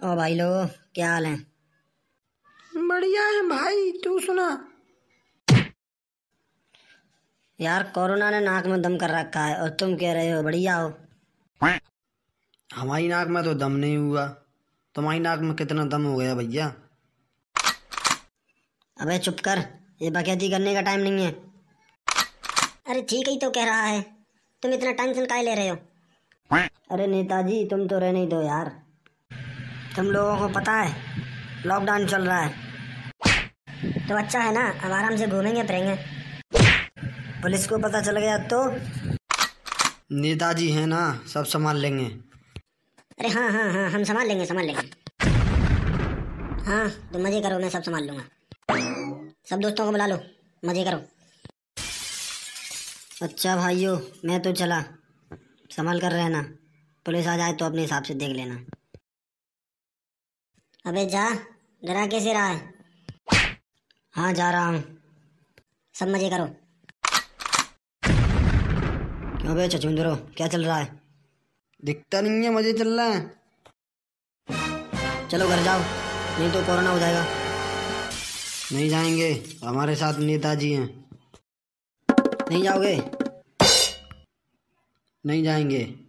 ओ भाई लोगो क्या हाल है? बढ़िया है भाई तू सुना। यार कोरोना ने नाक में दम कर रखा है और तुम कह रहे हो बढ़िया हो। हमारी नाक में तो दम नहीं हुआ। तुम्हारी नाक में कितना दम हो गया भैया? अबे चुप कर ये बकैती करने का टाइम नहीं है। अरे ठीक ही तो कह रहा है तुम इतना टेंशन काहे ले रहे हो? अरे नेताजी तुम तो रहने ही दो यार। तुम लोगों को पता है लॉकडाउन चल रहा है। तो अच्छा है ना अब आराम से घूमेंगे फिरेंगे। पुलिस को पता चल गया तो? नेताजी है ना सब संभाल लेंगे। अरे हाँ हाँ हाँ हम संभाल लेंगे संभाल लेंगे। हाँ तो मज़े करो मैं सब संभाल लूँगा। सब दोस्तों को बुला लो मज़े करो। अच्छा भाइयों मैं तो चला। संभाल कर रहना। पुलिस आ जाए तो अपने हिसाब से देख लेना। अबे जा डरा कैसे रहा है? हाँ जा रहा हूँ। सब मज़े करो। क्यों बे चचुंदरो क्या चल रहा है? दिखता नहीं है मज़े चल रहा है। चलो घर जाओ नहीं तो कोरोना हो जाएगा। नहीं जाएँगे हमारे साथ नेताजी हैं। नहीं जाओगे? नहीं जाएँगे।